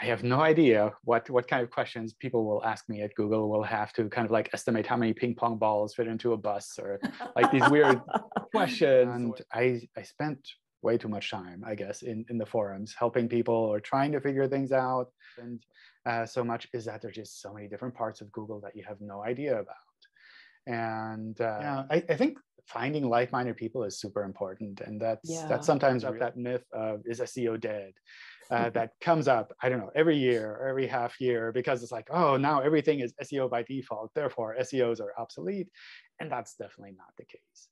I have no idea what what kind of questions people will ask me at Google. Will have to kind of like estimate how many ping pong balls fit into a bus or like these weird questions. And I I spent way too much time, I guess, in in the forums helping people or trying to figure things out. And uh, so much is that there's just so many different parts of Google that you have no idea about. And uh, yeah, I, I think finding like-minded people is super important and that's yeah. that's sometimes that myth of is seo dead uh, that comes up i don't know every year or every half year because it's like oh now everything is seo by default therefore seos are obsolete. And that's definitely not the case.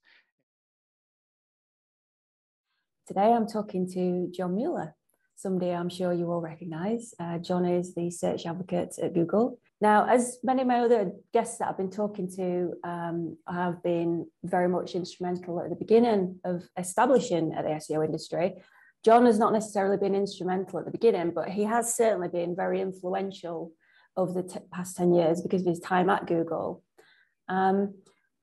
Today i'm talking to john mueller somebody i'm sure you all recognize. Uh, john is the search advocate at google. Now, as many of my other guests that I've been talking to um, have been very much instrumental at the beginning of establishing the SEO industry, John has not necessarily been instrumental at the beginning, but he has certainly been very influential over the past 10 years because of his time at Google. Um,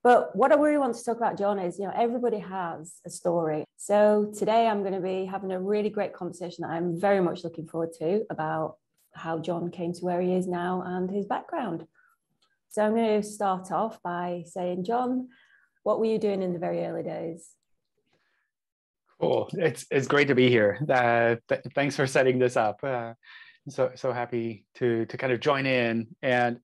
but what I really want to talk about, John, is you know everybody has a story. So today I'm going to be having a really great conversation that I'm very much looking forward to about how John came to where he is now and his background. So I'm going to start off by saying, John, what were you doing in the very early days? Cool. It's it's great to be here. Uh, th- thanks for setting this up. Uh, so so happy to to kind of join in. And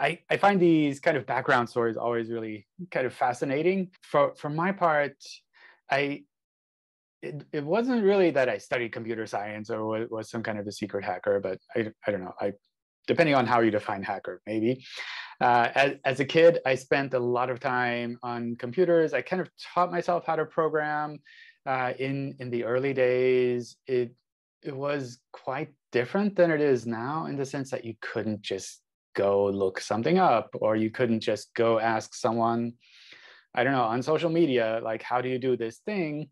I I find these kind of background stories always really kind of fascinating. For for my part, I it, it wasn't really that I studied computer science or was, was some kind of a secret hacker, but I, I don't know. I depending on how you define hacker, maybe. Uh, as, as a kid, I spent a lot of time on computers. I kind of taught myself how to program. Uh, in in the early days, it it was quite different than it is now in the sense that you couldn't just go look something up or you couldn't just go ask someone i don't know on social media like how do you do this thing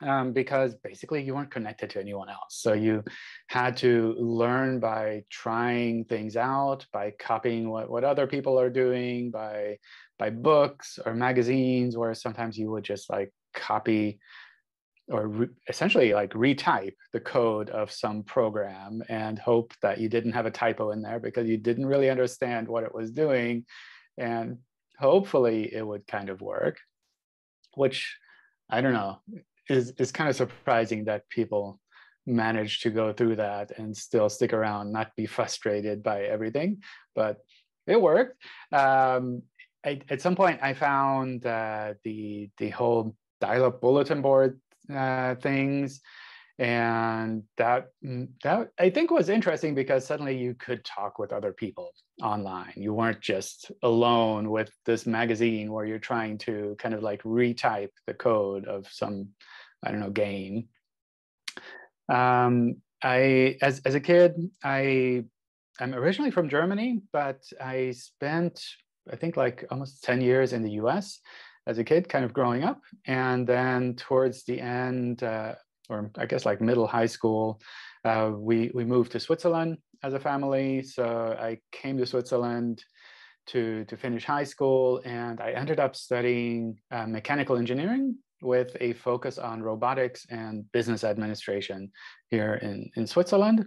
um, because basically you weren't connected to anyone else. So you had to learn by trying things out, by copying what, what other people are doing, by by books or magazines, where sometimes you would just like copy or essentially like retype the code of some program and hope that you didn't have a typo in there because you didn't really understand what it was doing. And hopefully it would kind of work, which I don't know is is kind of surprising that people manage to go through that and still stick around, not be frustrated by everything. But it worked. Um, I, at some point, I found uh, the the whole dial-up bulletin board uh, things, and that mm, that I think was interesting because suddenly you could talk with other people online. You weren't just alone with this magazine where you're trying to kind of like retype the code of some I don't know, game. Um, I, as, as a kid, I, I'm originally from Germany, but I spent, I think like almost 10 years in the US as a kid, kind of growing up. And then towards the end, uh, or I guess like middle high school, uh, we, we moved to Switzerland as a family. So I came to Switzerland to, to finish high school and I ended up studying uh, mechanical engineering with a focus on robotics and business administration here in, in Switzerland.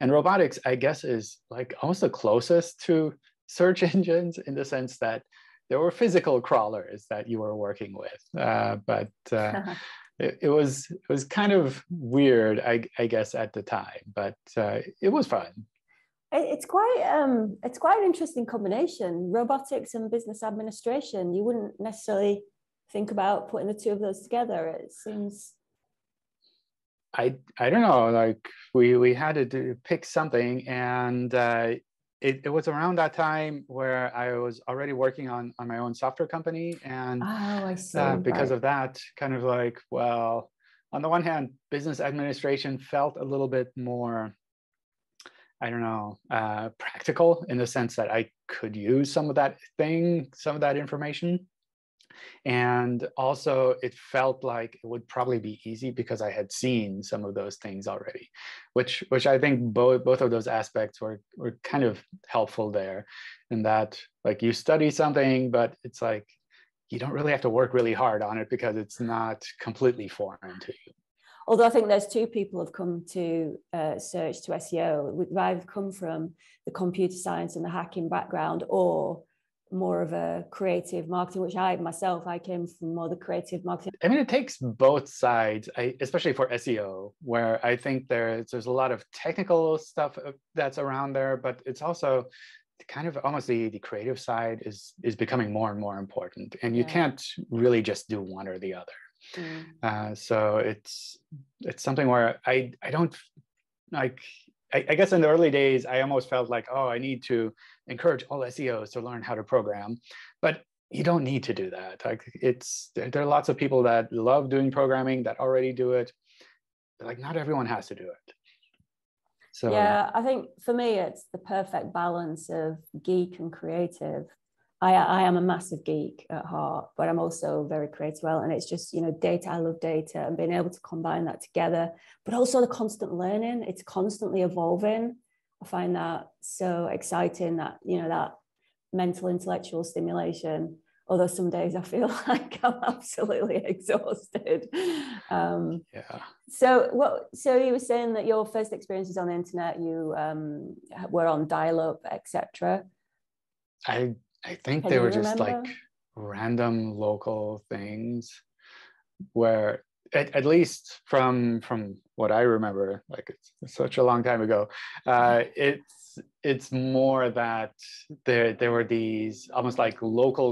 And robotics, I guess, is like almost the closest to search engines in the sense that there were physical crawlers that you were working with. Uh, but uh, it, it, was it was kind of weird, I, I guess, at the time, but uh, it was fun. It's quite um, it's quite an interesting combination, robotics and business administration. You wouldn't necessarily think about putting the two of those together? It seems. I I don't know. Like we we had to do, pick something, and uh, it it was around that time where I was already working on on my own software company, and oh. Uh, because right. of that, kind of like well, on the one hand, business administration felt a little bit more. I don't know, uh, practical in the sense that I could use some of that thing, some of that information. And also, it felt like it would probably be easy because I had seen some of those things already, which which I think both both of those aspects were were kind of helpful there, in that like you study something, but it's like you don't really have to work really hard on it because it's not completely foreign to you. although I think there's two people have come to uh, search to SEO. We've either come from the computer science and the hacking background, or more of a creative marketing, which I myself I came from more the creative marketing. I mean, it takes both sides, I, especially for SEO, where I think there's there's a lot of technical stuff uh, that's around there, but it's also kind of almost the, the creative side is is becoming more and more important, and you yeah. can't really just do one or the other. Mm. Uh, so it's it's something where I I don't like I, I, guess in the early days, I almost felt like, oh, I need to encourage all SEOs to learn how to program. But you don't need to do that. Like it's there, are lots of people that love doing programming that already do it. But like not everyone has to do it. So yeah, I think for me it's the perfect balance of geek and creative. I, I am a massive geek at heart, but I'm also very creative. Well, and it's just you know data. I love data and being able to combine that together, but also the constant learning. It's constantly evolving. I find that so exciting. That you know that mental intellectual stimulation. Although some days I feel like I'm absolutely exhausted. Um, yeah. So what? So you were saying that your first experiences on the internet, you um, were on dial-up, etc. I I think Can they were just like random local things where at, at, least from from what I remember, like it's such a long time ago, uh, it's it's more that there there were these almost like local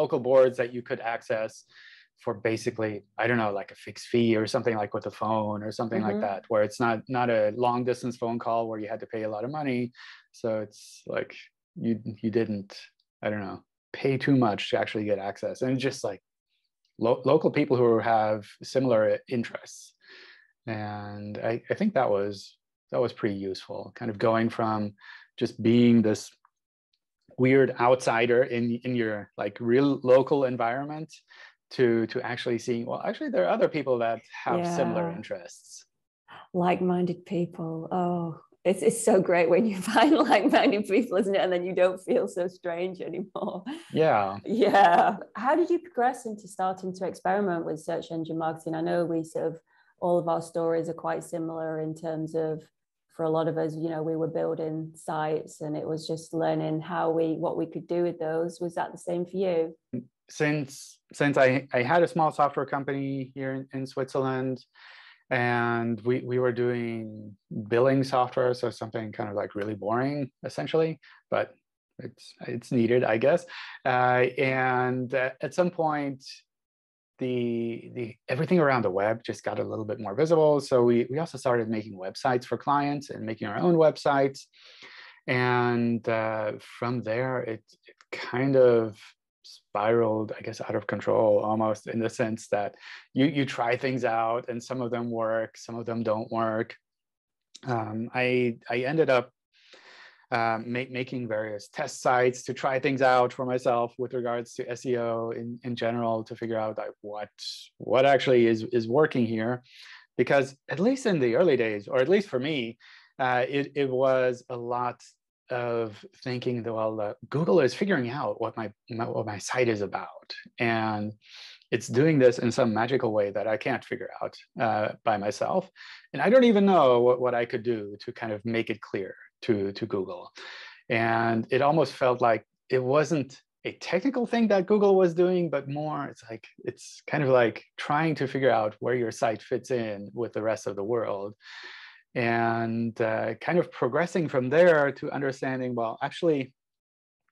local boards that you could access for basically I don't know like a fixed fee or something like with a phone or something mm-hmm. like that, where it's not not a long distance phone call where you had to pay a lot of money, so it's like you you didn't I don't know, pay too much to actually get access. And just like lo- local people who have similar interests. And I, I think that was that was pretty useful, kind of going from just being this weird outsider in in your like real local environment to to actually seeing well actually there are other people that have yeah. similar interests. Like-minded people. Oh it's, it's so great when you find like-minded people isn't it? And then you don't feel so strange anymore. Yeah. Yeah. How did you progress into starting to experiment with search engine marketing? I know we sort of all of our stories are quite similar in terms of for a lot of us you know we were building sites and it was just learning how we what we could do with those. Was that the same for you? Since since i i had a small software company here in, in switzerland and we we were doing billing software so something kind of like really boring essentially but it's it's needed i guess. Uh, and uh, at some point the the everything around the web just got a little bit more visible so we we also started making websites for clients and making our own websites and uh, from there it, it kind of spiraled, I guess, out of control almost in the sense that you you try things out and some of them work, some of them don't work. Um, I I ended up uh, make, making various test sites to try things out for myself with regards to SEO in, in general to figure out like what what actually is is working here, because at least in the early days, or at least for me, uh, it it was a lot of thinking that well uh, google is figuring out what my, my, what my site is about. And it's doing this in some magical way that i can't figure out uh, by myself. And i don't even know what, what i could do to kind of make it clear to to google. And it almost felt like it wasn't a technical thing that google was doing but more it's like it's kind of like trying to figure out where your site fits in with the rest of the world. And uh, kind of progressing from there to understanding well actually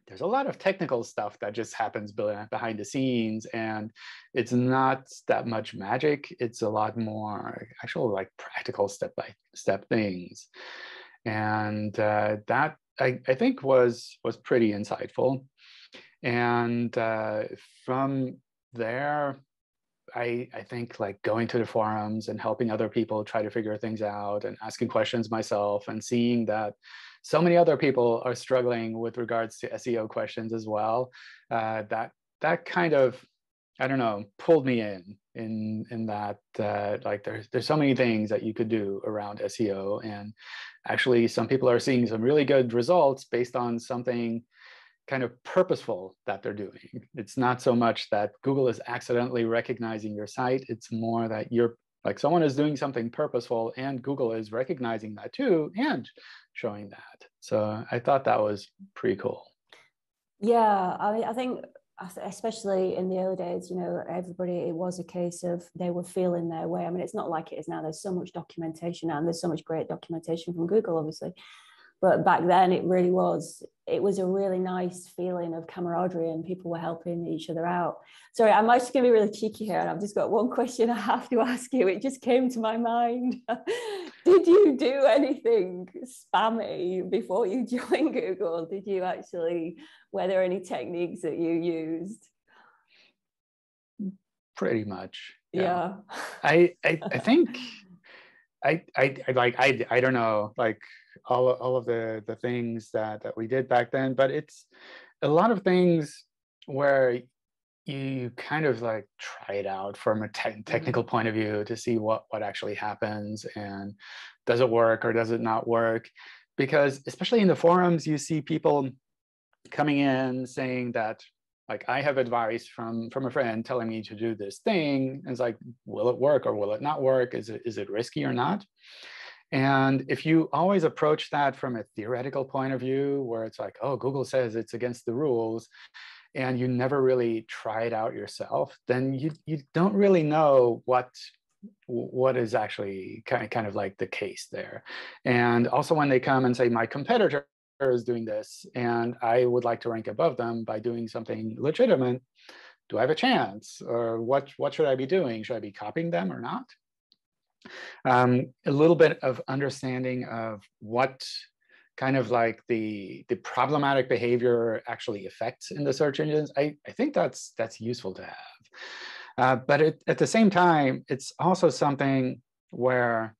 there's a lot of technical stuff that just happens behind the scenes and it's not that much magic. It's a lot more actual like practical step by step things and uh, that I, I, think was was pretty insightful and uh, from there I, I think like going to the forums and helping other people try to figure things out and asking questions myself and seeing that so many other people are struggling with regards to SEO questions as well. Uh, that that kind of I don't know pulled me in in in that uh, like there's there's so many things that you could do around SEO and actually some people are seeing some really good results based on something kind of purposeful that they're doing. It's not so much that Google is accidentally recognizing your site. It's more that you're like someone is doing something purposeful and Google is recognizing that too and showing that. So I thought that was pretty cool. Yeah, I mean, I think especially in the early days, you know, everybody, it was a case of they were feeling their way. I mean, it's not like it is now. There's so much documentation and there's so much great documentation from Google, obviously. But back then it really was it was a really nice feeling of camaraderie and people were helping each other out. Sorry i'm actually going to be really cheeky here and i've just got one question i have to ask you. It just came to my mind. Did you do anything spammy before you joined google? Did you actually were there any techniques that you used pretty much yeah, yeah. I, I i think I, I, I like I I don't know like all all of the the things that that we did back then, but it's a lot of things where you kind of like try it out from a te- mm-hmm. technical point of view to see what what actually happens and does it work or does it not work because especially in the forums you see people coming in saying that like i have advice from from a friend telling me to do this thing. And it's like will it work or will it not work? Is it is it risky or not? And if you always approach that from a theoretical point of view where it's like oh google says it's against the rules and you never really try it out yourself then you you don't really know what what is actually kind of, kind of like the case there. And also when they come and say my competitor is doing this and I would like to rank above them by doing something legitimate, do I have a chance? Or what, what should I be doing? Should I be copying them or not? Um, a little bit of understanding of what kind of like the the problematic behavior actually affects in the search engines i, I think that's that's useful to have uh, but it, at the same time it's also something where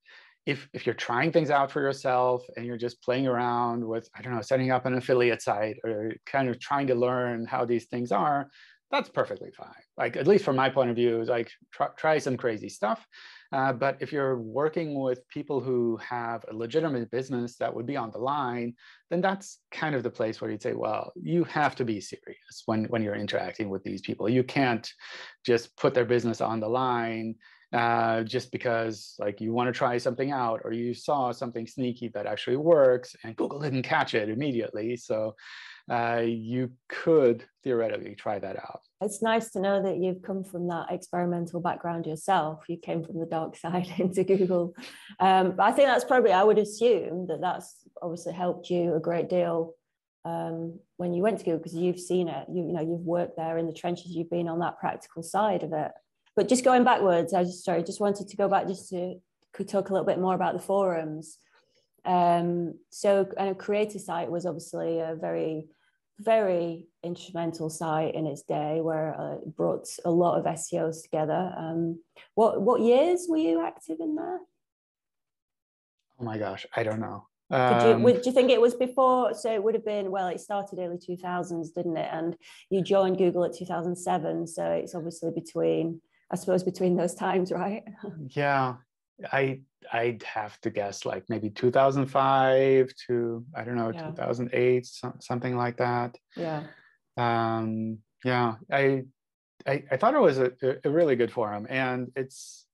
if if you're trying things out for yourself and you're just playing around with i don't know setting up an affiliate site or kind of trying to learn how these things are that's perfectly fine. Like at least from my point of view like try, try some crazy stuff. Uh, but if you're working with people who have a legitimate business that would be on the line then that's kind of the place where you'd say well you have to be serious when when you're interacting with these people. You can't just put their business on the line uh, just because like you want to try something out or you saw something sneaky that actually works and Google didn't catch it immediately. So uh, you could theoretically try that out. It's nice to know that you've come from that experimental background yourself. You came from the dark side into Google. Um, I think that's probably, I would assume that that's obviously helped you a great deal um, when you went to Google because you've seen it. You, you know, you've worked there in the trenches. You've been on that practical side of it. But just going backwards, I just sorry, just wanted to go back just to could talk a little bit more about the forums. Um, so, and a Cre8asite was obviously a very, very instrumental site in its day, where uh, it brought a lot of SEOs together. Um, what what years were you active in there? Oh my gosh, I don't know. Um, you, do you think it was before? So it would have been, well, it started early 2000s, didn't it? And you joined Google at 2007. So it's obviously between I suppose between those times, right? yeah, I I'd have to guess like maybe 2005 to I don't know yeah. 2008 something like that. Yeah. Um, yeah, I, I I thought it was a, a really good forum, and it's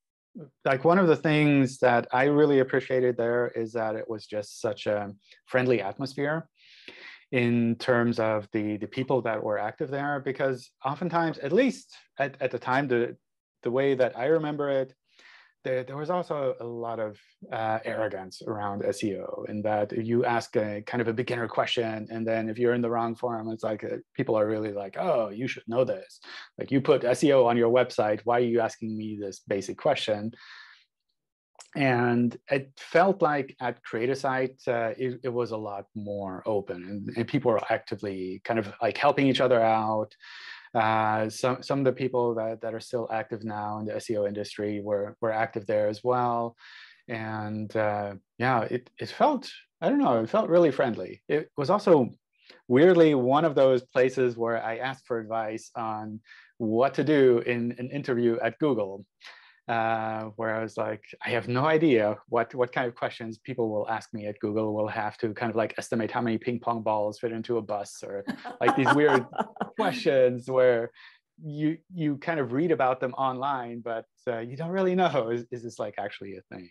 like one of the things that I really appreciated there is that it was just such a friendly atmosphere in terms of the the people that were active there because oftentimes at least at, at the time the the way that I remember it, there, there was also a lot of uh, arrogance around SEO in that you ask a kind of a beginner question, and then if you're in the wrong forum, it's like uh, people are really like, oh, you should know this. Like you put SEO on your website, why are you asking me this basic question? and it felt like at Cre8asite uh, it, it, was a lot more open and, and, people were actively kind of like helping each other out uh, some some of the people that, that are still active now in the SEO industry were were active there as well, and uh, yeah, it it felt I don't know it felt really friendly. It was also weirdly one of those places where I asked for advice on what to do in an interview at Google uh, where I was like, I have no idea what what kind of questions people will ask me at Google. Will have to kind of like estimate how many ping pong balls fit into a bus, or like these weird questions where you you kind of read about them online, but uh, you don't really know is, is this like actually a thing.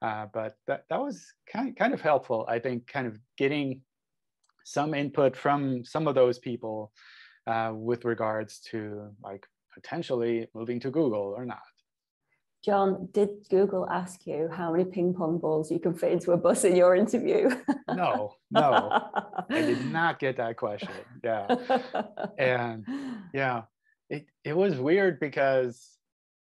Uh, but that that was kind kind of helpful, I think, kind of getting some input from some of those people uh, with regards to like potentially moving to Google or not. John, did Google ask you how many ping pong balls you can fit into a bus in your interview? no, no, I did not get that question. Yeah. And yeah, it, it was weird because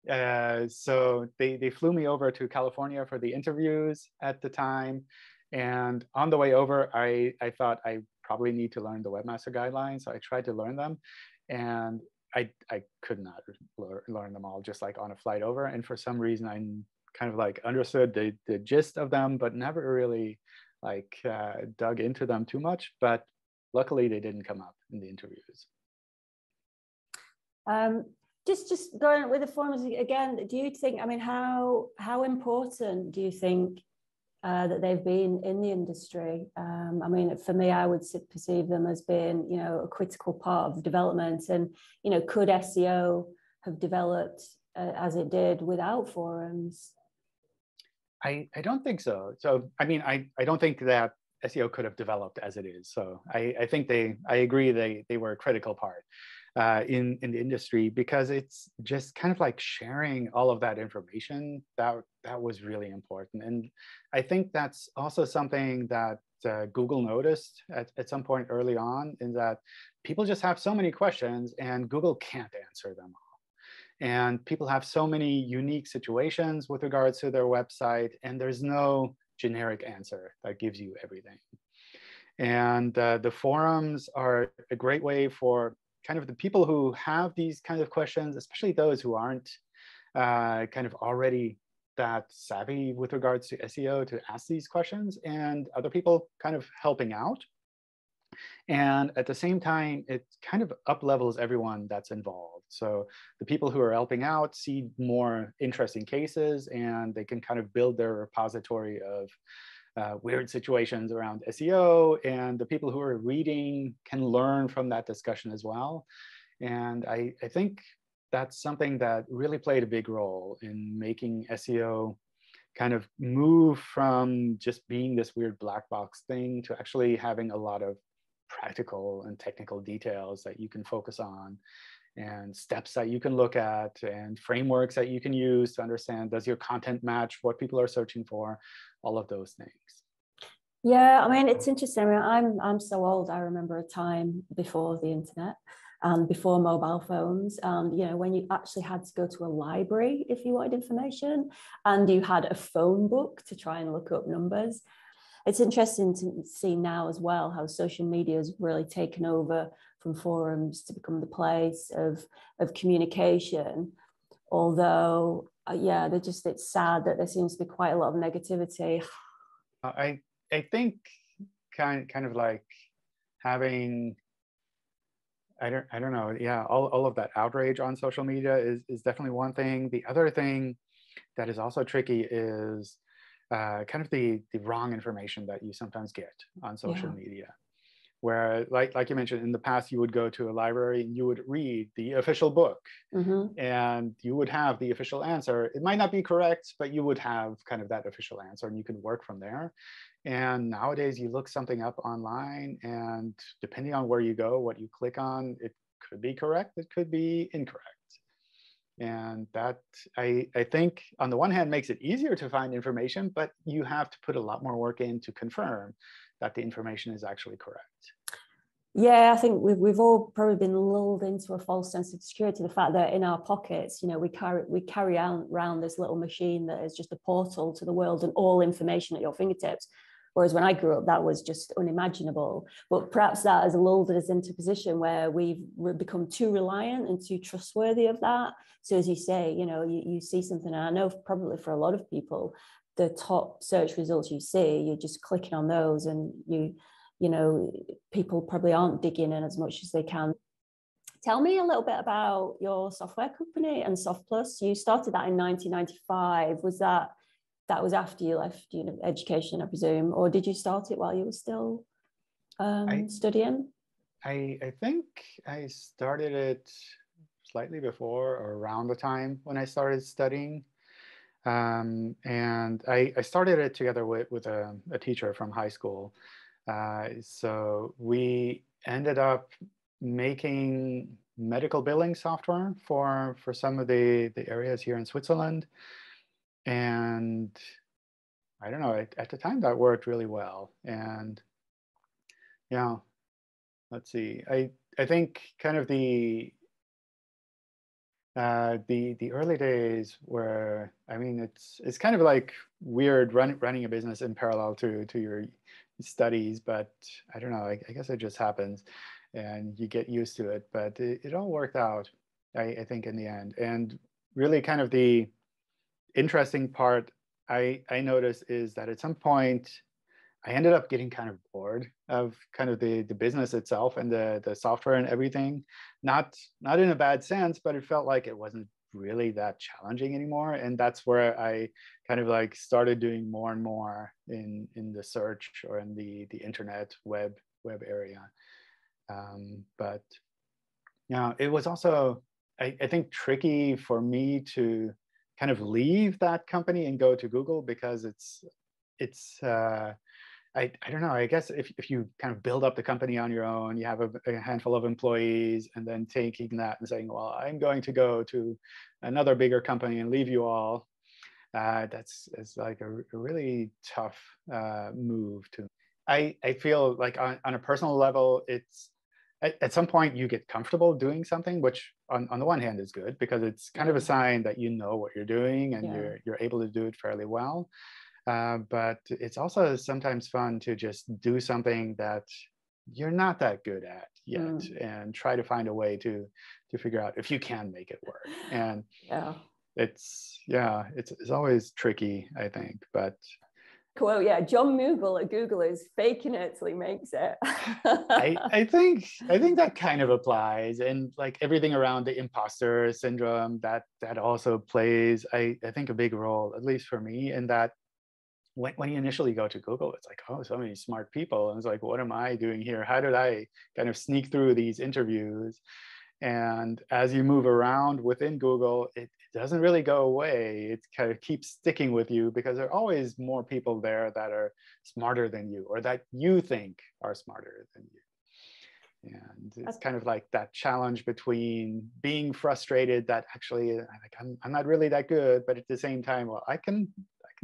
uh, so they, they flew me over to California for the interviews at the time. And on the way over, I, I thought I probably need to learn the webmaster guidelines. So I tried to learn them. And I, I could not learn them all just like on a flight over. And for some reason, I kind of like understood the, the gist of them, but never really like uh, dug into them too much. But luckily, they didn't come up in the interviews. Um, just just going with the forums again, do you think? I mean, how how important do you think uh, that they've been in the industry. Um, I mean, for me, I would perceive them as being, you know, a critical part of the development. And, you know, could SEO have developed uh, as it did without forums? I, I don't think so. So, I mean, I, I don't think that SEO could have developed as it is. So I, I think they, I agree they, they were a critical part uh, in in the industry because it's just kind of like sharing all of that information that that was really important. And i think that's also something that uh, google noticed at, at some point early on in that people just have so many questions and google can't answer them all. And people have so many unique situations with regards to their website and there's no generic answer that gives you everything. And uh, the forums are a great way for kind of the people who have these kind of questions, especially those who aren't uh, kind of already that savvy with regards to SEO to ask these questions and other people kind of helping out. And at the same time, it kind of up levels everyone that's involved. So the people who are helping out see more interesting cases and they can kind of build their repository of uh, weird situations around SEO, and the people who are reading can learn from that discussion as well. And I, I think that's something that really played a big role in making SEO kind of move from just being this weird black box thing to actually having a lot of practical and technical details that you can focus on and steps that you can look at and frameworks that you can use to understand does your content match what people are searching for? All of those things. Yeah i mean it's interesting. I mean, i'm i'm so old i remember a time before the internet and before mobile phones and you know when you actually had to go to a library if you wanted information and you had a phone book to try and look up numbers. It's interesting to see now as well how social media has really taken over from forums to become the place of, of communication. Although, uh, yeah, they're just, it's sad that there seems to be quite a lot of negativity. I, I think kind, kind of like having I don't I don't know. Yeah, all, all of that outrage on social media is is definitely one thing. The other thing that is also tricky is uh, kind of the the wrong information that you sometimes get on social yeah. media where like like you mentioned in the past you would go to a library and you would read the official book mm-hmm. and you would have the official answer. It might not be correct but you would have kind of that official answer and you could work from there. And nowadays you look something up online and depending on where you go what you click on it could be correct it could be incorrect. And that I, I think on the one hand makes it easier to find information, but you have to put a lot more work in to confirm that the information is actually correct. Yeah, I think we've, we've all probably been lulled into a false sense of security. The fact that in our pockets, you know, we carry we carry around this little machine that is just a portal to the world and all information at your fingertips. Whereas when I grew up, that was just unimaginable. But perhaps that has lulled us into a position where we've become too reliant and too trustworthy of that. So as you say, you know, you, you see something, and I know probably for a lot of people, the top search results you see, you're just clicking on those and you, you know, people probably aren't digging in as much as they can. Tell me a little bit about your software company and SoftPlus. You started that in 1995. Was that that was after you left you know, education, I presume, or did you start it while you were still um, I, studying? I, I think I started it slightly before or around the time when I started studying. Um, and I, I, started it together with, with a, a teacher from high school. Uh, so we ended up making medical billing software for, for some of the, the areas here in Switzerland. And I don't know, at, at the time that worked really well. And yeah, let's see, I, I think kind of the uh, the the early days where I mean it's it's kind of like weird running running a business in parallel to to your studies, but I don't know. I, I guess it just happens, and you get used to it. But it, it all worked out, I, I think, in the end. And really, kind of the interesting part I I noticed is that at some point I ended up getting kind of bored of kind of the, the business itself and the, the software and everything. Not not in a bad sense, but it felt like it wasn't really that challenging anymore. And that's where I kind of like started doing more and more in in the search or in the the internet web web area. Um, but yeah, it was also I, I think tricky for me to kind of leave that company and go to Google because it's it's uh, I, I don't know. I guess if, if you kind of build up the company on your own, you have a, a, handful of employees, and then taking that and saying, well, I'm going to go to another bigger company and leave you all, uh, that's is like a, a, really tough uh, move to. I, I feel like on, on a personal level, it's at, at some point you get comfortable doing something, which on, on the one hand is good because it's kind of a sign that you know what you're doing and yeah. you're, you're able to do it fairly well. Uh, but it's also sometimes fun to just do something that you're not that good at yet mm. and try to find a way to to figure out if you can make it work. And yeah. it's yeah it's, it's always tricky i think but well yeah john mueller at google is faking it till he makes it. I, I think i think that kind of applies and like everything around the imposter syndrome that that also plays i i think a big role at least for me in that when, when you initially go to Google, it's like, oh, so many smart people. And it's like, what am I doing here? How did I kind of sneak through these interviews? And as you move around within Google, it, it doesn't really go away. It kind of keeps sticking with you because there are always more people there that are smarter than you or that you think are smarter than you. And it's kind of like that challenge between being frustrated that actually like I'm, I'm not really that good, but at the same time, well, I can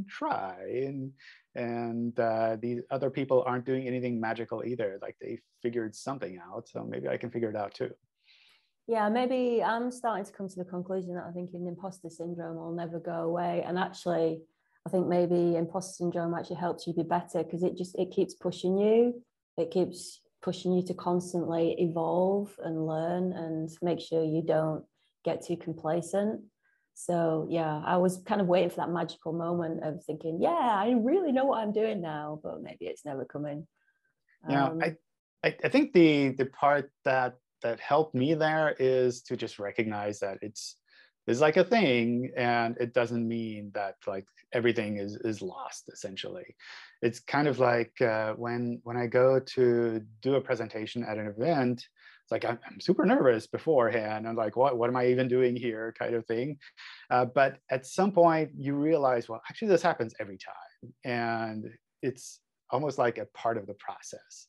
try and and uh, these other people aren't doing anything magical either like they figured something out so maybe i can figure it out too. Yeah maybe i'm starting to come to the conclusion that i think an imposter syndrome will never go away and actually i think maybe imposter syndrome actually helps you be better because it just it keeps pushing you. It keeps pushing you to constantly evolve and learn and make sure you don't get too complacent so yeah, I was kind of waiting for that magical moment of thinking, yeah, I really know what I'm doing now, but maybe it's never coming. Yeah, um, I, I, I think the the part that that helped me there is to just recognize that it's is like a thing and it doesn't mean that like everything is is lost essentially it's kind of like uh, when when i go to do a presentation at an event it's like I'm, I'm, super nervous beforehand. I'm like, what, what am I even doing here kind of thing. Uh, but at some point you realize, well, actually this happens every time. And it's almost like a part of the process.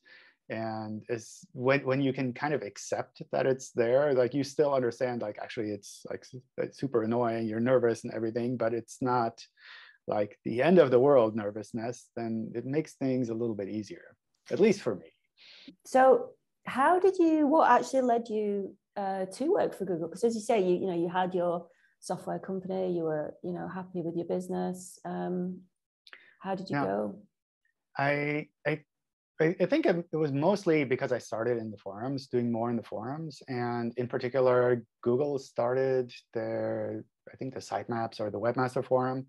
And it's when, when you can kind of accept that it's there, like you still understand, like actually it's like it's super annoying, you're nervous and everything, but it's not like the end of the world nervousness, then it makes things a little bit easier, at least for me. So how did you what actually led you uh, to work for google because as you say you you know you had your software company you were you know happy with your business um, how did you yeah. go i i I think it was mostly because I started in the forums, doing more in the forums. And in particular, Google started their, I think the sitemaps or the webmaster forum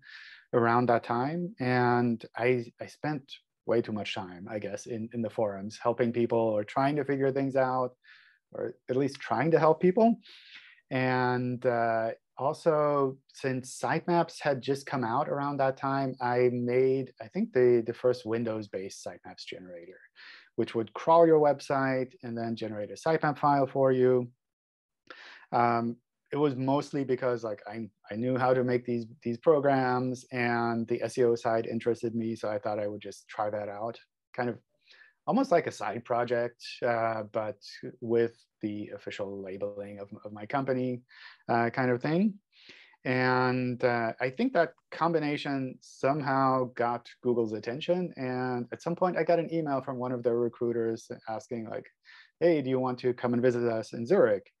around that time. And I, I spent way too much time, I guess, in, in the forums, helping people or trying to figure things out, or at least trying to help people. And uh, also, since sitemaps had just come out around that time, I made, I think, the, the first Windows-based sitemaps generator, which would crawl your website and then generate a sitemap file for you. Um, it was mostly because like I, I knew how to make these these programs and the SEO side interested me. So I thought I would just try that out, kind of almost like a side project, uh, but with the official labeling of, of my company uh, kind of thing. And uh, I think that combination somehow got Google's attention. And at some point, I got an email from one of their recruiters asking, like, hey, do you want to come and visit us in Zurich?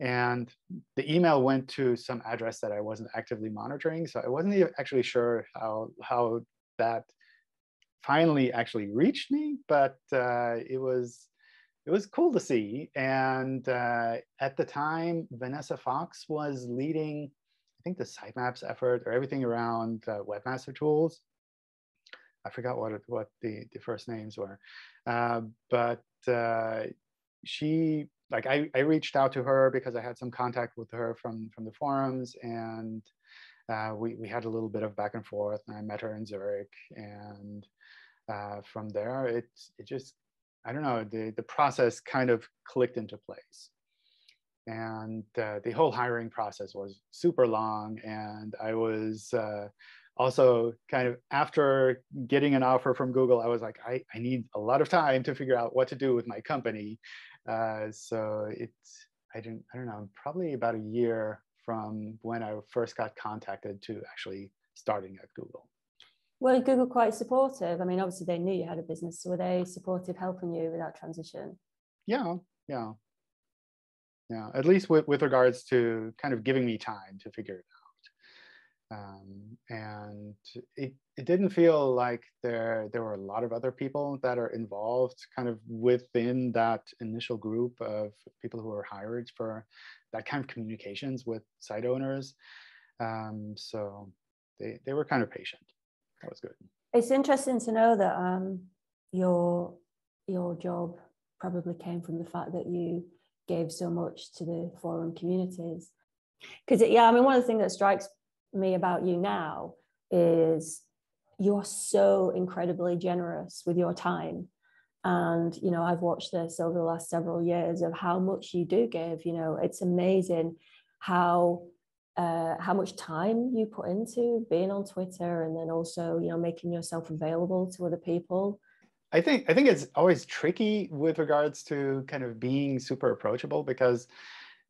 And the email went to some address that I wasn't actively monitoring. So I wasn't actually sure how, how that finally actually reached me, but uh, it was it was cool to see. And uh, at the time, Vanessa Fox was leading I think the sitemaps effort or everything around uh, webmaster tools. I forgot what what the, the first names were, uh, but uh, she like I, I reached out to her because I had some contact with her from from the forums and uh, we we had a little bit of back and forth and I met her in Zurich and uh, from there it it just I don't know the the process kind of clicked into place. And uh, the whole hiring process was super long and i was uh, also kind of after getting an offer from google i was like I, I need a lot of time to figure out what to do with my company uh, so it's i didn't i don't know probably about a year from when i first got contacted to actually starting at google. Were google quite supportive. I mean obviously they knew you had a business so were they supportive helping you with that transition? Yeah yeah. Yeah at least with, with regards to kind of giving me time to figure it out um, and it, it didn't feel like there there were a lot of other people that are involved kind of within that initial group of people who were hired for that kind of communications with site owners. Um, so they, they were kind of patient. That was good. It's interesting to know that um, your your job probably came from the fact that you gave so much to the forum communities. Because, yeah, I mean, one of the things that strikes me about you now is you're so incredibly generous with your time. And, you know, I've watched this over the last several years of how much you do give. You know, it's amazing how uh, how much time you put into being on Twitter and then also, you know, making yourself available to other people. I think I think it's always tricky with regards to kind of being super approachable because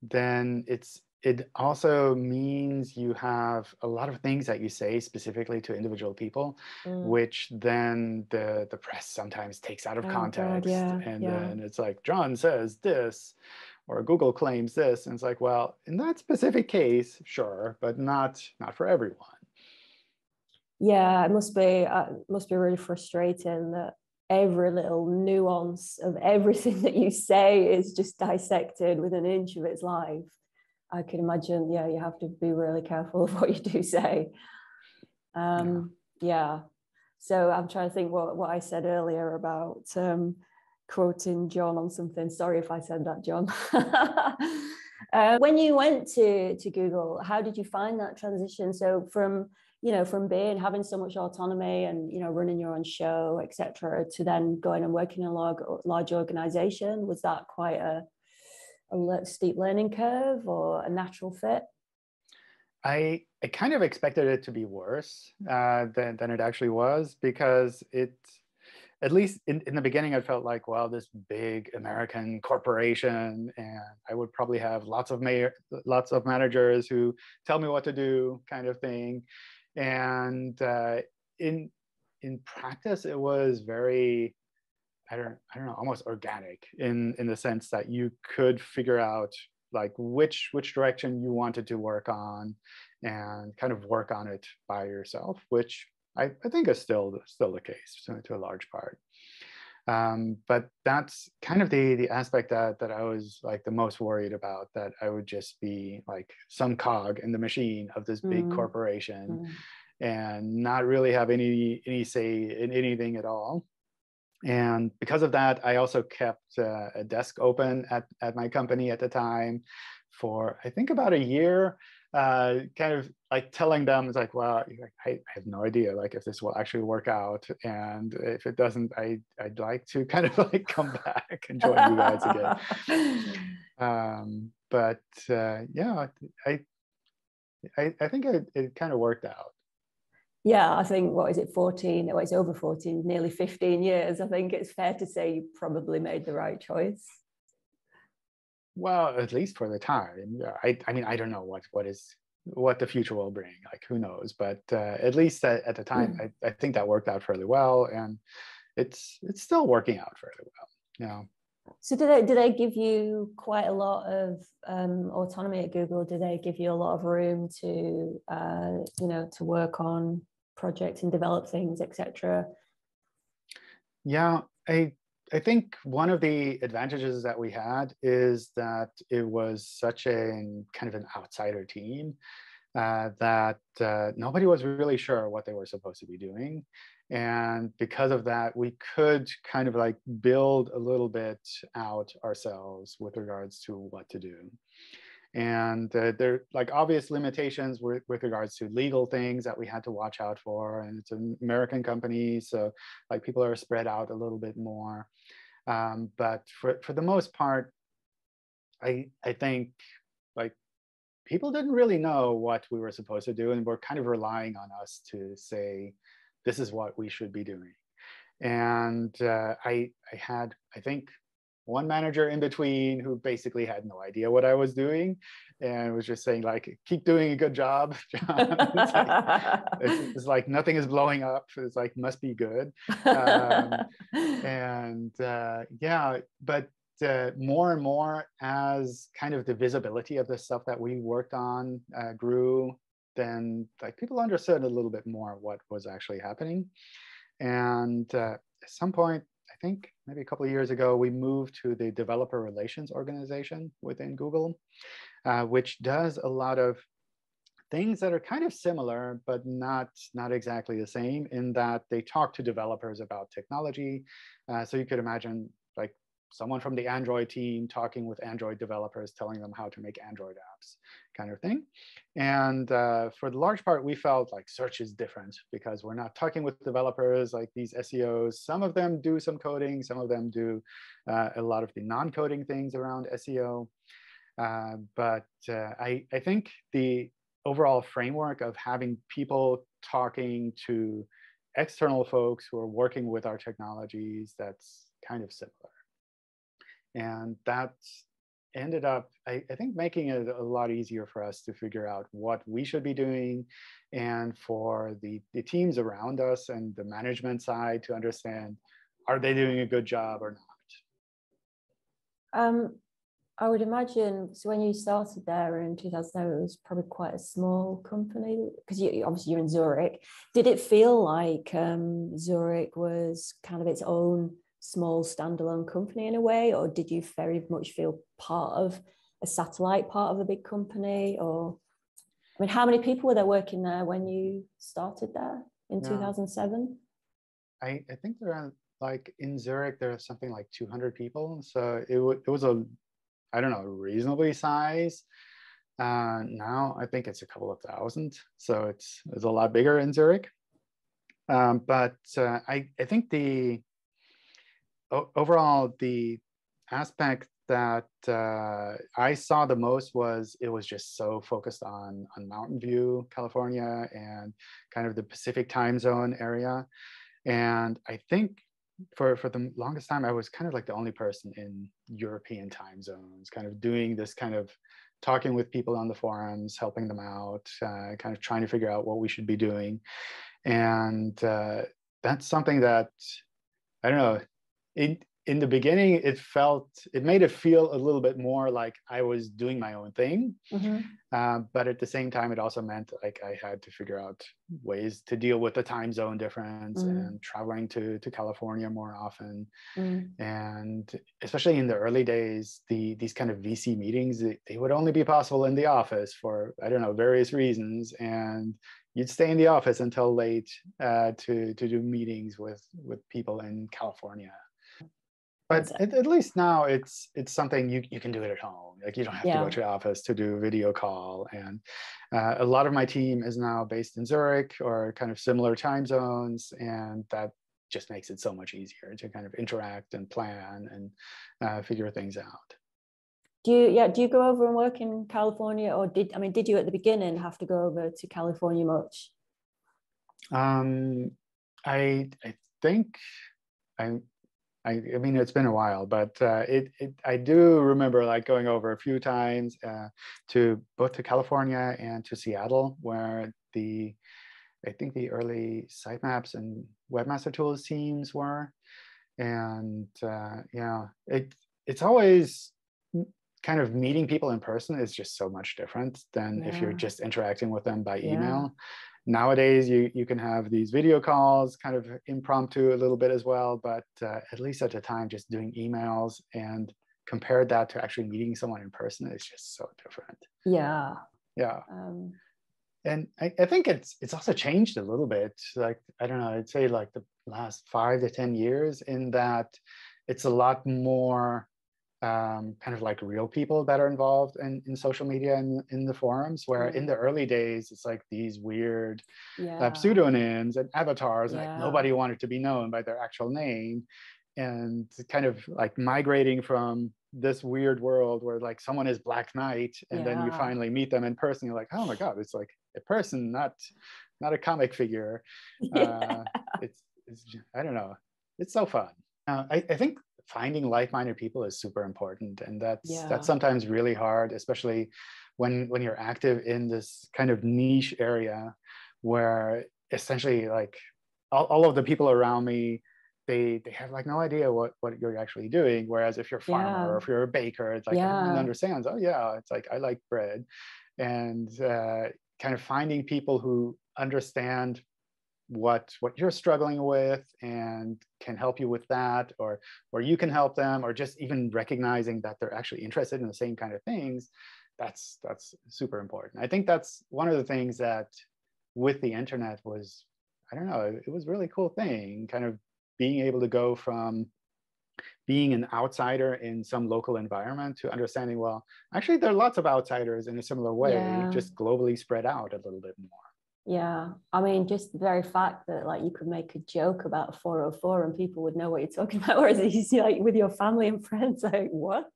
then it's it also means you have a lot of things that you say specifically to individual people, mm. which then the the press sometimes takes out of oh, context, God, yeah, and yeah. then it's like John says this, or Google claims this, and it's like, well, in that specific case, sure, but not not for everyone. Yeah, it must be uh, must be really frustrating that every little nuance of everything that you say is just dissected with an inch of its life. I can imagine, yeah, you have to be really careful of what you do say. Um, yeah. yeah. So I'm trying to think what, what I said earlier about um, quoting John on something. Sorry if I said that, John. uh, when you went to, to Google, how did you find that transition? So from you know from being having so much autonomy and you know running your own show etc to then going and working in a large, large organization was that quite a, a steep learning curve or a natural fit? I, I kind of expected it to be worse uh, than, than it actually was because it, at least in, in the beginning, I felt like, well, this big American corporation, and I would probably have lots of mayor, lots of managers who tell me what to do, kind of thing. And uh, in in practice it was very i don't i don't know almost organic in in the sense that you could figure out like which which direction you wanted to work on and kind of work on it by yourself which i, I think is still still the case to, to a large part um, but that's kind of the the aspect that that I was like the most worried about that I would just be like some cog in the machine of this big mm. corporation mm. and not really have any any say in anything at all. And because of that, I also kept uh, a desk open at, at my company at the time for I think about a year uh, kind of like telling them it's like, well, I, I have no idea like if this will actually work out, and if it doesn't, I I'd like to kind of like come back and join you guys again. Um, but uh, yeah, I I, I think it, it kind of worked out. Yeah, I think what is it, 14? Well, it's over 14, nearly 15 years. I think it's fair to say you probably made the right choice. Well, at least for the time. I, I mean, I don't know what what is what the future will bring. Like, who knows? But uh, at least at, at the time, mm. I, I think that worked out fairly well, and it's it's still working out fairly well. Yeah. So do they do they give you quite a lot of um, autonomy at Google? Do they give you a lot of room to uh, you know to work on projects and develop things, etc.? Yeah, I I think one of the advantages that we had is that it was such a kind of an outsider team uh, that uh, nobody was really sure what they were supposed to be doing. And because of that, we could kind of like build a little bit out ourselves with regards to what to do. And uh, there are like obvious limitations with, with regards to legal things that we had to watch out for. And it's an American company, so like people are spread out a little bit more. Um, but for, for the most part, I, I think like people didn't really know what we were supposed to do and were kind of relying on us to say, this is what we should be doing. And uh, I, I had, I think, one manager in between who basically had no idea what I was doing and was just saying like, keep doing a good job, it's, like, it's, it's, like, nothing is blowing up. It's like, must be good. Um, and uh, yeah, but uh, more and more as kind of the visibility of the stuff that we worked on uh, grew, then like people understood a little bit more what was actually happening. And uh, at some point, I think maybe a couple of years ago, we moved to the developer relations organization within Google, uh, which does a lot of things that are kind of similar, but not, not exactly the same in that they talk to developers about technology. Uh, so you could imagine someone from the Android team talking with Android developers, telling them how to make Android apps kind of thing. And uh, for the large part, we felt like search is different because we're not talking with developers like these SEOs. Some of them do some coding. Some of them do uh, a lot of the non-coding things around SEO. Uh, but uh, I, I think the overall framework of having people talking to external folks who are working with our technologies, that's kind of similar. And that ended up, I, I, think, making it a lot easier for us to figure out what we should be doing and for the, the teams around us and the management side to understand, are they doing a good job or not? Um, I would imagine, so when you started there in 2007, it was probably quite a small company because you, obviously you're in Zurich. Did it feel like um, Zurich was kind of its own small standalone company in a way, or did you very much feel part of a satellite part of a big company? Or, I mean, how many people were there working there when you started there in yeah. 2007? I, I think there are like in Zurich, there are something like 200 people. So it, w- it was a, I don't know, reasonably size. Uh, now I think it's a couple of thousand. So it's, it's a lot bigger in Zurich. Um, but uh, I, I think the overall, the aspect that uh, I saw the most was it was just so focused on on Mountain View, California, and kind of the Pacific time zone area. And I think for for the longest time, I was kind of like the only person in European time zones, kind of doing this kind of talking with people on the forums, helping them out, uh, kind of trying to figure out what we should be doing. And uh, that's something that I don't know in in the beginning it felt it made it feel a little bit more like i was doing my own thing mm-hmm. uh, but at the same time it also meant like i had to figure out ways to deal with the time zone difference mm-hmm. and traveling to to california more often mm-hmm. and especially in the early days the these kind of vc meetings they, they would only be possible in the office for i don't know various reasons and you'd stay in the office until late uh, to to do meetings with with people in california but at, at, least now it's it's something you, you can do it at home. Like you don't have yeah. to go to the office to do video call. And uh, a lot of my team is now based in zurich or kind of similar time zones and that just makes it so much easier to kind of interact and plan and uh, figure things out. Do you yeah do you go over and work in california or did i mean did you at the beginning have to go over to california much? Um i i think i I, I mean, it's been a while, but uh, it, it, I do remember like going over a few times uh, to both to California and to Seattle, where the, I think the early sitemaps and webmaster tools teams were, and uh, yeah, it it's always kind of meeting people in person is just so much different than yeah. if you're just interacting with them by email nowadays you you can have these video calls kind of impromptu a little bit as well but uh, at least at the time just doing emails and compare that to actually meeting someone in person is just so different. Yeah. Yeah. Um, and I, I think it's it's also changed a little bit. Like i don't know i'd say like the last five to ten years in that it's a lot more um, kind of like real people that are involved in, in social media and in the forums where in the early days it's like these weird uh, yeah. uh, pseudonyms and avatars yeah. like nobody wanted to be known by their actual name and kind of like migrating from this weird world where like someone is black knight and yeah. then you finally meet them in person you're like oh my god it's like a person not not a comic figure uh, it's, it's i don't know it's so fun uh, I, I think finding like-minded people is super important and that's yeah. that's sometimes really hard especially when when you're active in this kind of niche area where essentially like all, all of the people around me they they have like no idea what what you're actually doing whereas if you're a farmer yeah. or if you're a baker it's like yeah. everyone understands oh yeah it's like i like bread and uh, kind of finding people who understand what what you're struggling with and can help you with that or or you can help them or just even recognizing that they're actually interested in the same kind of things that's that's super important i think that's one of the things that with the internet was i don't know it was really cool thing kind of being able to go from being an outsider in some local environment to understanding well actually there are lots of outsiders in a similar way yeah. just globally spread out a little bit more yeah, I mean, just the very fact that like you could make a joke about 404 and people would know what you're talking about, whereas it's like with your family and friends, like what?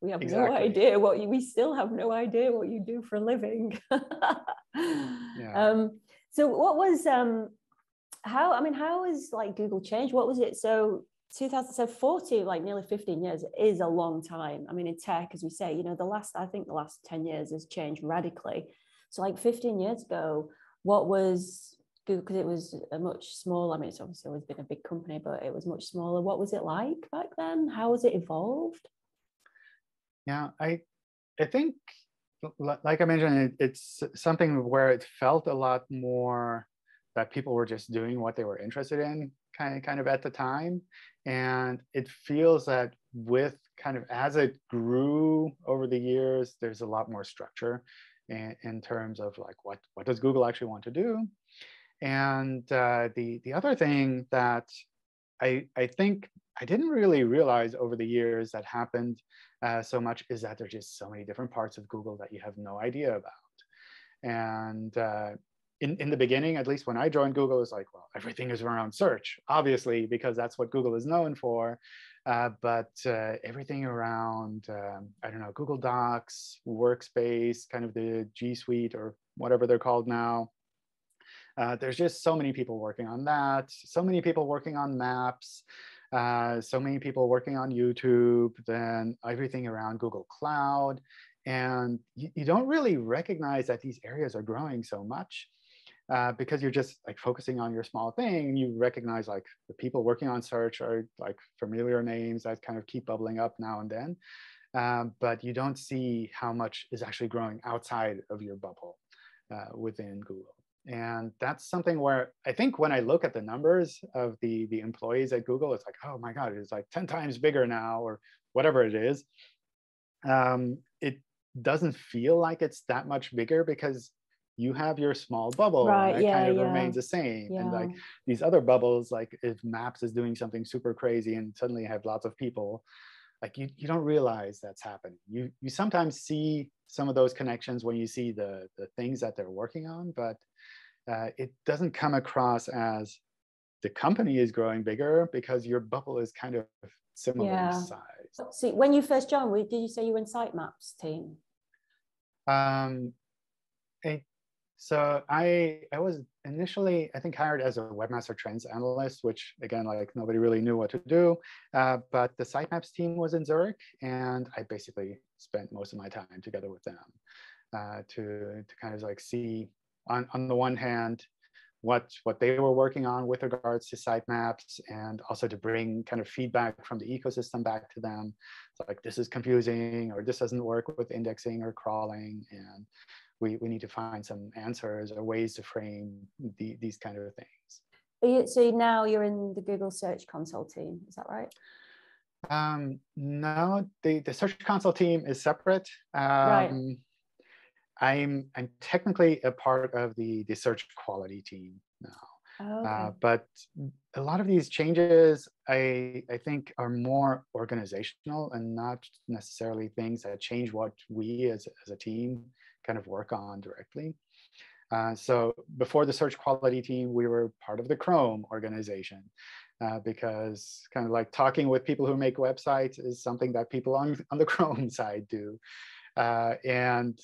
We have exactly. no idea what you. We still have no idea what you do for a living. yeah. Um. So what was um, how? I mean, how was like Google changed? What was it? So 2000 so 40 like nearly 15 years is a long time i mean in tech as we say you know the last i think the last 10 years has changed radically so like 15 years ago what was good, because it was a much smaller, I mean, it's obviously always been a big company, but it was much smaller. What was it like back then? How has it evolved? Yeah, I, I think, like I mentioned, it, it's something where it felt a lot more that people were just doing what they were interested in, kind of, kind of at the time, and it feels that with kind of as it grew over the years, there's a lot more structure in, in terms of like what, what does Google actually want to do? And uh, the, the other thing that I, I think I didn't really realize over the years that happened uh, so much is that there's just so many different parts of Google that you have no idea about. And uh, in, in the beginning, at least when I joined Google, it's like, well, everything is around search, obviously, because that's what Google is known for. Uh, but uh, everything around, um, I don't know, Google Docs, Workspace, kind of the G Suite or whatever they're called now. Uh, there's just so many people working on that, so many people working on maps, uh, so many people working on YouTube, then everything around Google Cloud. And you, you don't really recognize that these areas are growing so much uh, because you're just like focusing on your small thing, you recognize like the people working on search are like familiar names that kind of keep bubbling up now and then. Um, but you don't see how much is actually growing outside of your bubble uh, within Google. And that's something where I think when I look at the numbers of the, the employees at Google, it's like, oh my God, it's like 10 times bigger now or whatever it is. Um, it doesn't feel like it's that much bigger because you have your small bubble right, and it yeah, kind of yeah. remains the same Yeah. and like these other bubbles like if maps is doing something super crazy and suddenly have lots of people like you, you don't realize that's happening you you sometimes see some of those connections when you see the the things that they're working on but uh, it doesn't come across as the company is growing bigger because your bubble is kind of similar in size see when you first joined, did you say you were in sitemaps team? Um, I, so I I was initially I think hired as a webmaster trends analyst, which again like nobody really knew what to do. Uh, but the sitemaps team was in Zurich, and I basically spent most of my time together with them uh, to to kind of like see on on the one hand what what they were working on with regards to sitemaps and also to bring kind of feedback from the ecosystem back to them so like this is confusing or this doesn't work with indexing or crawling and we, we need to find some answers or ways to frame the, these kind of things you- So now you're in the Google Search Console team, is that right? um, no the, the search console team is separate um, Right. I'm I'm technically a part of the the search quality team now. Oh, Uh, but a lot of these changes, I, I think, are more organizational and not necessarily things that change what we as, as a team kind of work on directly. Uh, so before the search quality team, we were part of the Chrome organization uh, because kind of like talking with people who make websites is something that people on, on the Chrome side do. Uh, and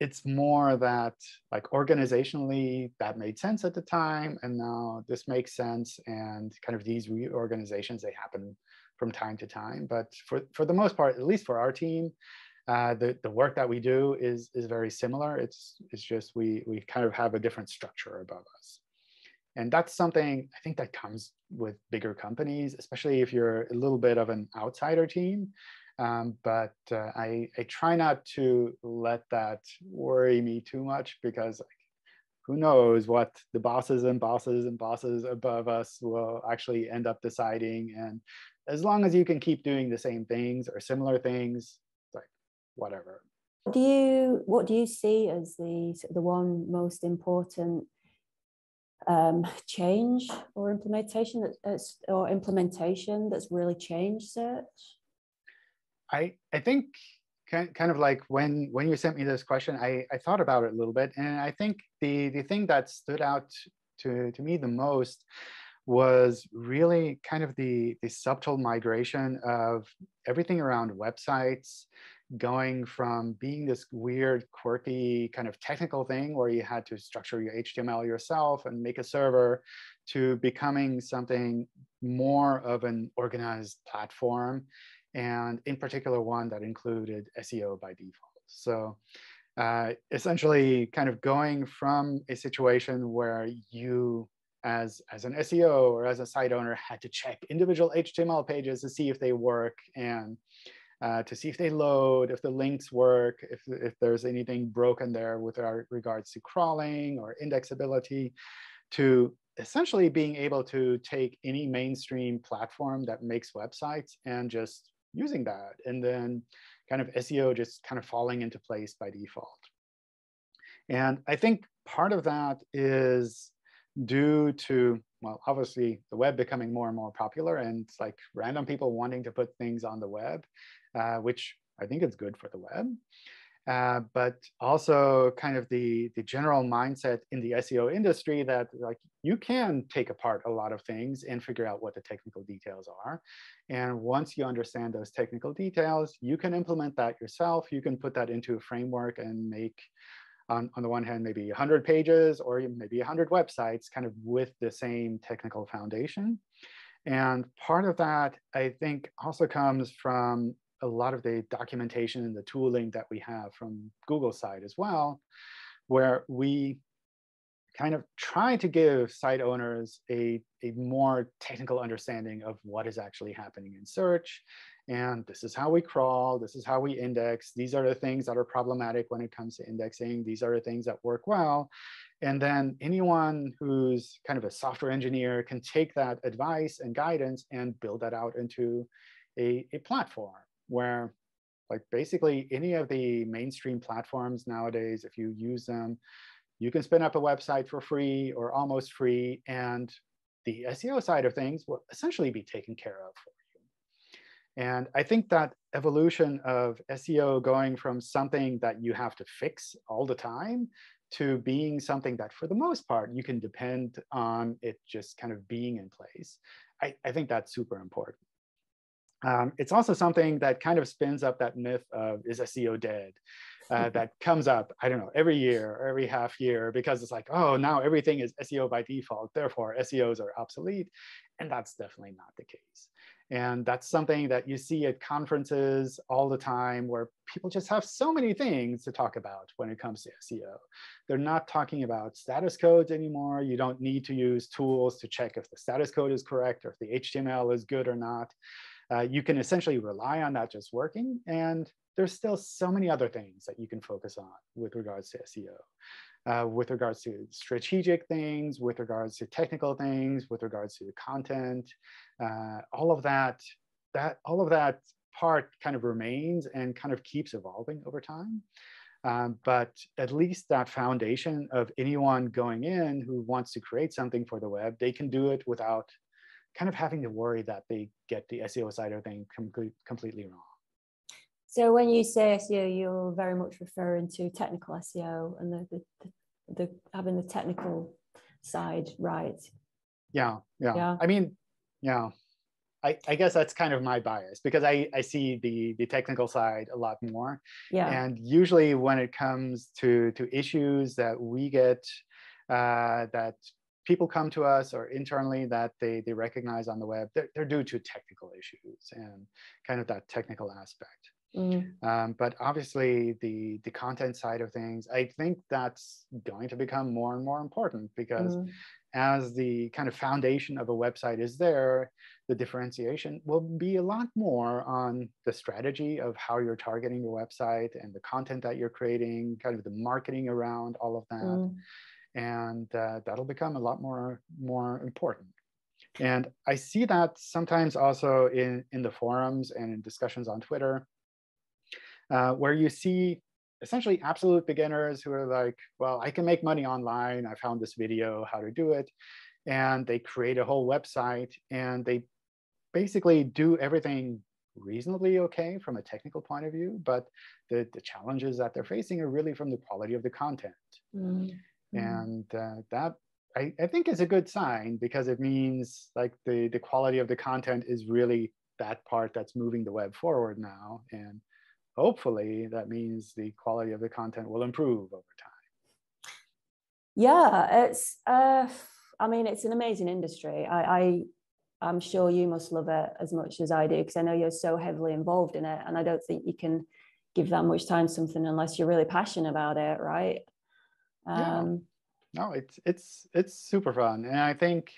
it's more that like organizationally that made sense at the time and now this makes sense and kind of these reorganizations they happen from time to time. But for for the most part at least for our team uh, the the work that we do is is very similar. It's it's just we we kind of have a different structure above us. And that's something i think that comes with bigger companies especially if you're a little bit of an outsider team um, but uh, I, I try not to let that worry me too much because who knows what the bosses and bosses and bosses above us will actually end up deciding. And as long as you can keep doing the same things or similar things, like whatever. What do you what do you see as the the one most important um, change or implementation that, that's or implementation that's really changed search? I, I think kind of like when when you sent me this question, I, I thought about it a little bit. And I think the, the thing that stood out to, to me the most was really kind of the, the subtle migration of everything around websites going from being this weird, quirky kind of technical thing where you had to structure your HTML yourself and make a server to becoming something more of an organized platform and in particular one that included SEO by default. So uh, essentially kind of going from a situation where you as, as an SEO or as a site owner had to check individual HTML pages to see if they work and uh, to see if they load, if the links work, if, if there's anything broken there with regards to crawling or indexability, to essentially being able to take any mainstream platform that makes websites and just using that. And then kind of SEO just kind of falling into place by default. And I think part of that is due to, well, obviously the web becoming more and more popular and it's like random people wanting to put things on the web, uh, which I think is good for the web. Uh, but also kind of the, the general mindset in the SEO industry that like you can take apart a lot of things and figure out what the technical details are. And once you understand those technical details, you can implement that yourself. You can put that into a framework and make, on, on the one hand, maybe 100 pages or maybe 100 websites kind of with the same technical foundation. And part of that, I think, also comes from a lot of the documentation and the tooling that we have from Google side as well, where we kind of try to give site owners a, a more technical understanding of what is actually happening in search. And this is how we crawl. This is how we index. These are the things that are problematic when it comes to indexing. These are the things that work well. And then anyone who's kind of a software engineer can take that advice and guidance and build that out into a, a platform where like basically any of the mainstream platforms nowadays, if you use them, you can spin up a website for free or almost free, and the SEO side of things will essentially be taken care of for you. And I think that evolution of SEO going from something that you have to fix all the time to being something that, for the most part, you can depend on it just kind of being in place. I, I think that's super important. Um, it's also something that kind of spins up that myth of is SEO dead? Uh, that comes up, I don't know, every year or every half year because it's like, oh, now everything is SEO by default. Therefore, SEOs are obsolete. And that's definitely not the case. And that's something that you see at conferences all the time where people just have so many things to talk about when it comes to SEO. They're not talking about status codes anymore. You don't need to use tools to check if the status code is correct or if the HTML is good or not. Uh, you can essentially rely on that just working. And there's still so many other things that you can focus on with regards to SEO. Uh, with regards to strategic things, with regards to technical things, with regards to content, uh, all of that, that all of that part kind of remains and kind of keeps evolving over time. Um, but at least that foundation of anyone going in who wants to create something for the web, they can do it without kind of having to worry that they get the SEO side of things com completely wrong. So when you say SEO, you're very much referring to technical SEO and the, the, the, the having the technical side right. Yeah, yeah, yeah. I mean, yeah. I, I guess that's kind of my bias because I, I see the, the technical side a lot more. Yeah. And usually when it comes to, to issues that we get uh, that people come to us or internally that they, they recognize on the web, they're, they're due to technical issues and kind of that technical aspect. Mm. Um, but obviously, the the content side of things, I think that's going to become more and more important because mm. as the kind of foundation of a website is there, the differentiation will be a lot more on the strategy of how you're targeting your website and the content that you're creating, kind of the marketing around all of that, mm. And uh, that'll become a lot more more important. And I see that sometimes also in, in the forums and in discussions on Twitter uh, where you see essentially absolute beginners who are like, well, I can make money online. I found this video how to do it. And they create a whole website and they basically do everything reasonably okay from a technical point of view, but the, the challenges that they're facing are really from the quality of the content. Mm. And uh, that I, I think is a good sign because it means like the, the quality of the content is really that part that's moving the web forward now. And hopefully that means the quality of the content will improve over time. Yeah, it's, uh, I mean, it's an amazing industry. I, I, I'm sure you must love it as much as I do, because I know you're so heavily involved in it. And I don't think you can give that much time to something unless you're really passionate about it, right? Um, yeah. No, it's it's it's super fun, and I think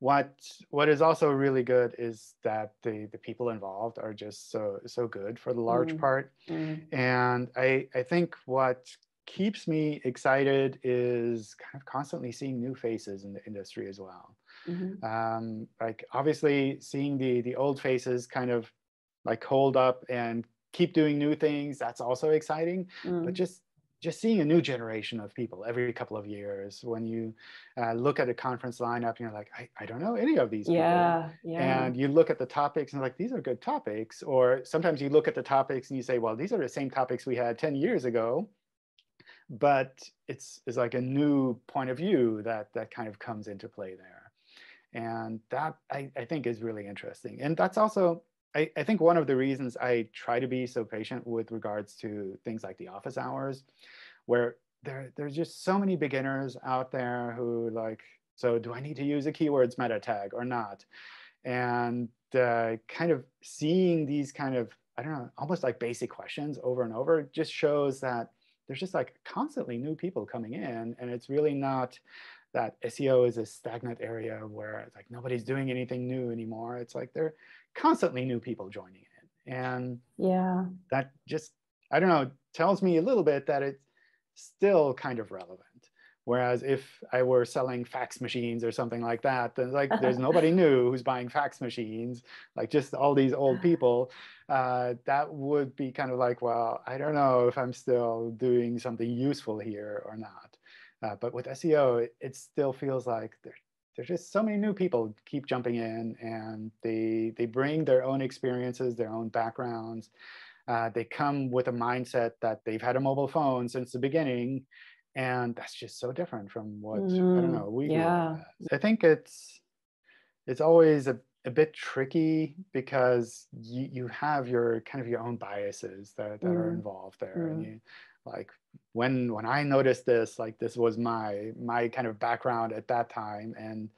what what is also really good is that the the people involved are just so so good for the large mm. part mm. and i i think what keeps me excited is kind of constantly seeing new faces in the industry as well mm -hmm. um, like obviously seeing the the old faces kind of like hold up and keep doing new things that's also exciting mm. but just just seeing a new generation of people every couple of years when you uh, look at a conference lineup and you're like I, I don't know any of these yeah, people. Yeah. and you look at the topics and like these are good topics. Or sometimes you look at the topics and you say well these are the same topics we had 10 years ago. But it's, it's like a new point of view that that kind of comes into play there. And that I, I think is really interesting. And that's also I, I, think one of the reasons I try to be so patient with regards to things like the office hours, where there, there's just so many beginners out there who like, so do I need to use a keywords meta tag or not? And uh, kind of seeing these kind of, I don't know, almost like basic questions over and over just shows that there's just like constantly new people coming in and it's really not that SEO is a stagnant area where it's like nobody's doing anything new anymore. It's like they're constantly new people joining it. And yeah, that just, I don't know, tells me a little bit that it's still kind of relevant. Whereas if I were selling fax machines or something like that, then like there's nobody new who's buying fax machines, like just all these old people. Uh, that would be kind of like, well, I don't know if I'm still doing something useful here or not. Uh, but with SEO, it, it, still feels like there, there's just so many new people keep jumping in, and they they bring their own experiences, their own backgrounds. Uh, they come with a mindset that they've had a mobile phone since the beginning, and that's just so different from what mm, I don't mm-hmm. know we yeah. I think it's it's always a, a bit tricky because you, you have your kind of your own biases that, that mm. are involved there mm. and you like when when i noticed this like this was my my kind of background at that time. And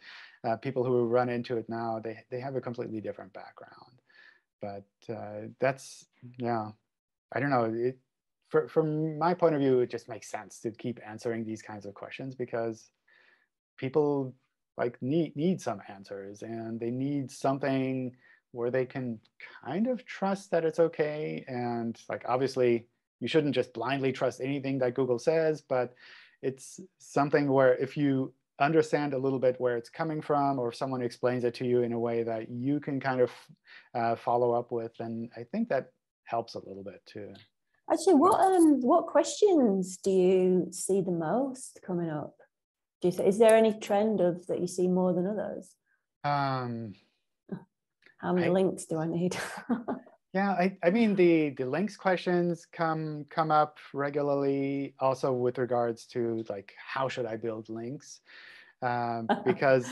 uh, people who run into it now they they have a completely different background. But uh, that's yeah. I don't know. It for, from my point of view it just makes sense to keep answering these kinds of questions because people like need need some answers and they need something where they can kind of trust that it's okay. And like obviously you shouldn't just blindly trust anything that google says but it's something where if you understand a little bit where it's coming from or if someone explains it to you in a way that you can kind of uh, follow up with then i think that helps a little bit too actually what um what questions do you see the most coming up do you th- is there any trend of that you see more than others? Um, How many I, links do I need? yeah, I, I mean the the links questions come come up regularly. Also with regards to like how should I build links, um, because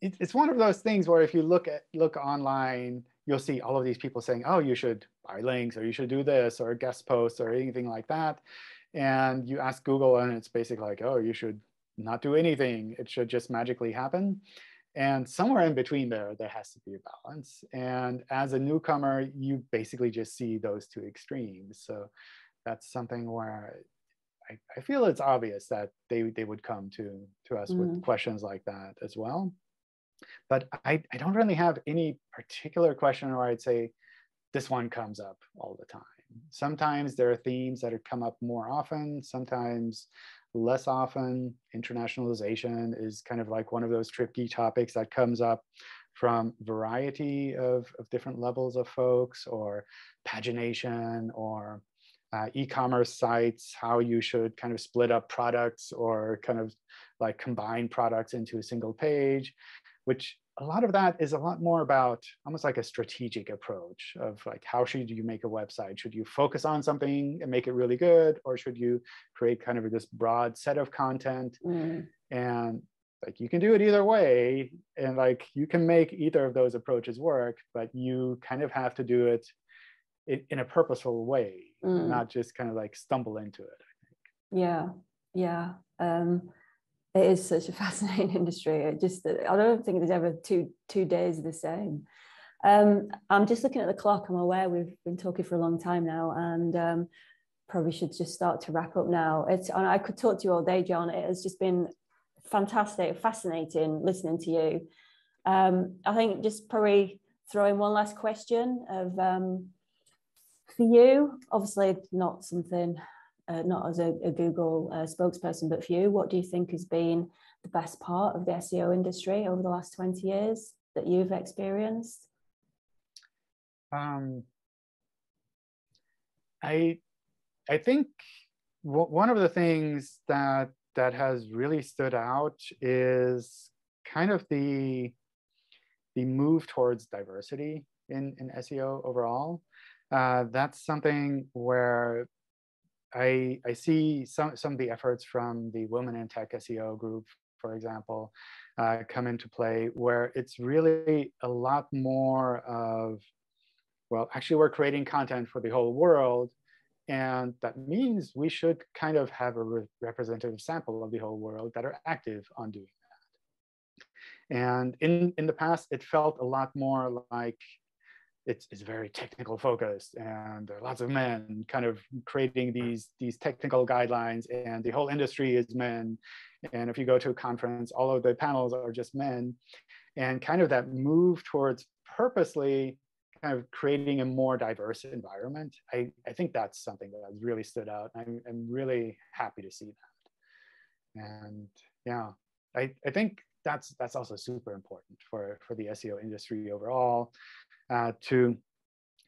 it, it's one of those things where if you look at look online, you'll see all of these people saying, oh, you should buy links or you should do this or guest posts or anything like that. And you ask Google and it's basically like, oh, you should not do anything. It should just magically happen. And somewhere in between there, there has to be a balance. And as a newcomer, you basically just see those two extremes. So that's something where I, I feel it's obvious that they, they would come to, to us mm. with questions like that as well. But I, I don't really have any particular question where I'd say this one comes up all the time. Sometimes there are themes that come up more often. Sometimes less often. Internationalization is kind of like one of those tricky topics that comes up from variety of, of different levels of folks or pagination or uh, e-commerce sites, how you should kind of split up products or kind of like combine products into a single page, which a lot of that is a lot more about almost like a strategic approach of like how should you make a website? Should you focus on something and make it really good or should you create kind of this broad set of content? Mm. and like you can do it either way and like you can make either of those approaches work but you kind of have to do it in, a purposeful way mm. not just kind of like stumble into it i think. Yeah. Yeah. Um it is such a fascinating industry. It just I don't think there's ever two two days the same. Um, I'm just looking at the clock. I'm aware we've been talking for a long time now, and um, probably should just start to wrap up now. It's I could talk to you all day, John. It has just been fantastic, fascinating listening to you. Um, I think just probably throw in one last question of um, for you. Obviously, not something uh, not as a, a Google uh, spokesperson, but for you, what do you think has been the best part of the SEO industry over the last 20 years that you've experienced? Um, I, I think one of the things that that has really stood out is kind of the the move towards diversity in, in SEO overall. Uh, that's something where I, I see some, some of the efforts from the Women in Tech SEO group, for example, uh, come into play where it's really a lot more of, well, actually we're creating content for the whole world. And that means we should kind of have a re representative sample of the whole world that are active on doing that. And in, in the past, it felt a lot more like it's, it's very technical focused and there are lots of men kind of creating these these technical guidelines and the whole industry is men. And if you go to a conference all of the panels are just men. And kind of that move towards purposely kind of creating a more diverse environment i, I think that's something that has really stood out. I'm, I'm really happy to see that. And yeah i, I think that's that's also super important for for the seo industry overall uh, to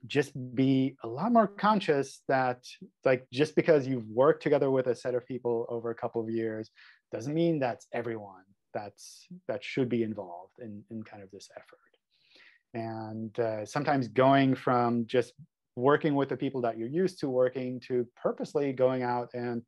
just be a lot more conscious that like just because you've worked together with a set of people over a couple of years doesn't mean that's everyone that's that should be involved in, in kind of this effort. And uh, sometimes going from just working with the people that you're used to working to purposely going out and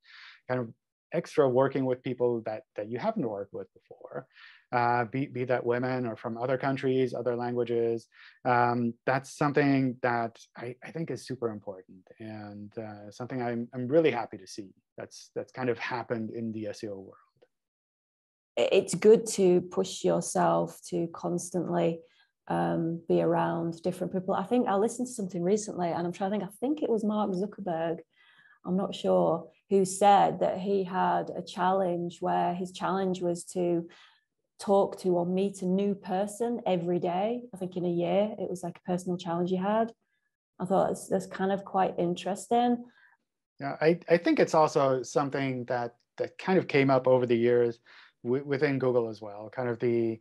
kind of extra working with people that, that you haven't worked with before, uh, be, be that women or from other countries, other languages. Um, that's something that I, I think is super important and uh, something I'm, I'm really happy to see that's, that's kind of happened in the SEO world. It's good to push yourself to constantly um, be around different people. I think I listened to something recently and I'm trying to think, I think it was Mark Zuckerberg, I'm not sure, who said that he had a challenge where his challenge was to talk to or meet a new person every day. I think in a year, it was like a personal challenge he had. I thought that's, that's kind of quite interesting. Yeah, I, I think it's also something that that kind of came up over the years within Google as well, kind of the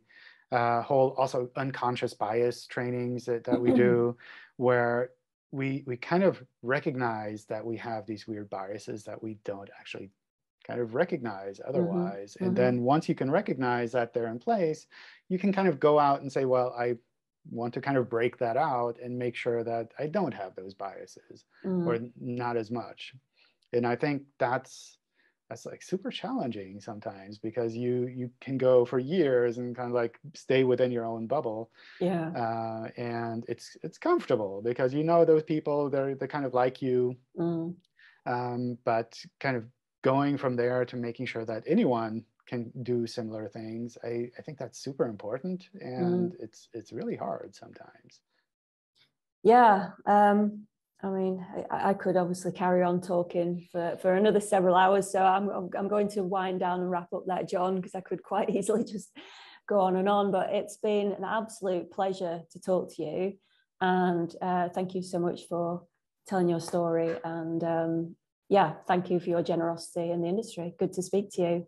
uh, whole also unconscious bias trainings that, that we do, where we we kind of recognize that we have these weird biases that we don't actually kind of recognize mm-hmm, otherwise. Mm-hmm. And mm-hmm. then once you can recognize that they're in place, you can kind of go out and say, well, I want to kind of break that out and make sure that I don't have those biases mm-hmm. or not as much. And I think that's that's like super challenging sometimes because you you can go for years and kind of like stay within your own bubble yeah uh, and it's it's comfortable because you know those people they're they kind of like you mm. um, but kind of going from there to making sure that anyone can do similar things i, I think that's super important and mm. it's it's really hard sometimes yeah um, I mean, I, I, could obviously carry on talking for, for another several hours. So I'm, I'm going to wind down and wrap up that, John, because I could quite easily just go on and on. But it's been an absolute pleasure to talk to you. And uh, thank you so much for telling your story. And um, yeah, thank you for your generosity in the industry. Good to speak to you.